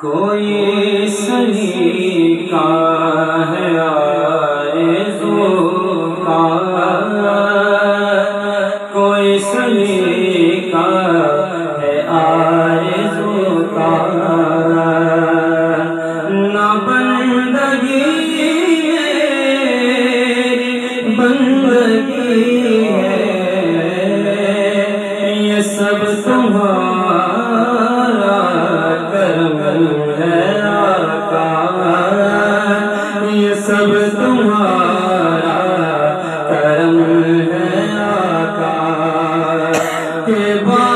کوئی سنی کا ہے کوئی سنی کا ہے آرزو کا۔ نہ بندگی بندگی ہے، یہ سب تمہارا Lebanon.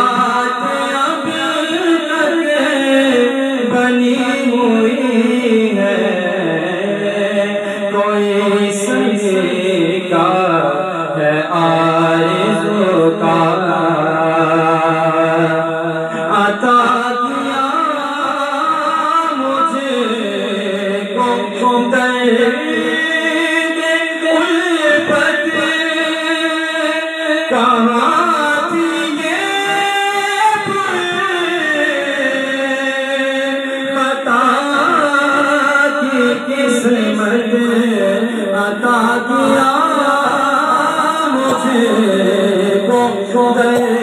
说我在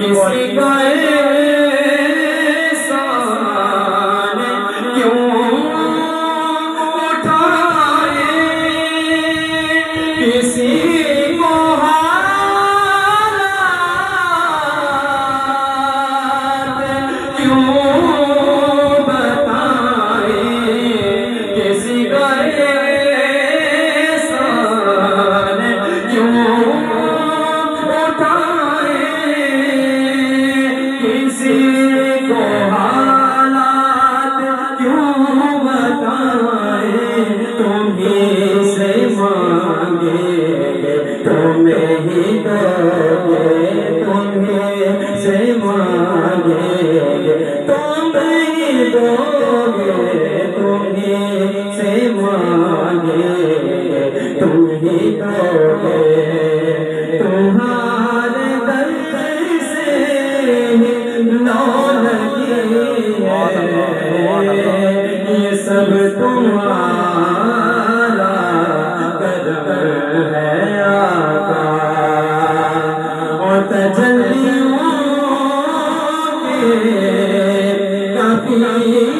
کسی کا تم تمہیں تو Thank you.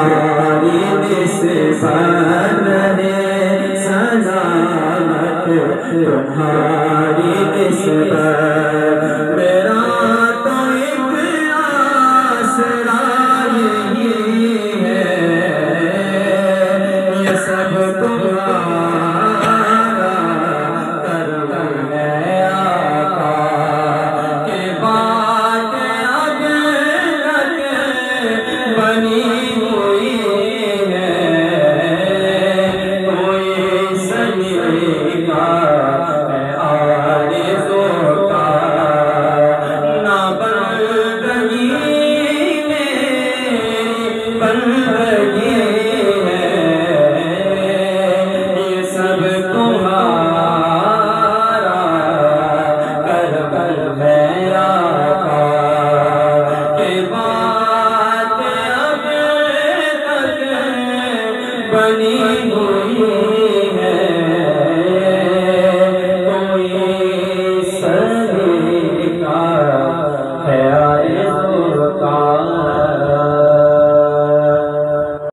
ہماری سے سر ہے سلامت تمہاری نسبت حنين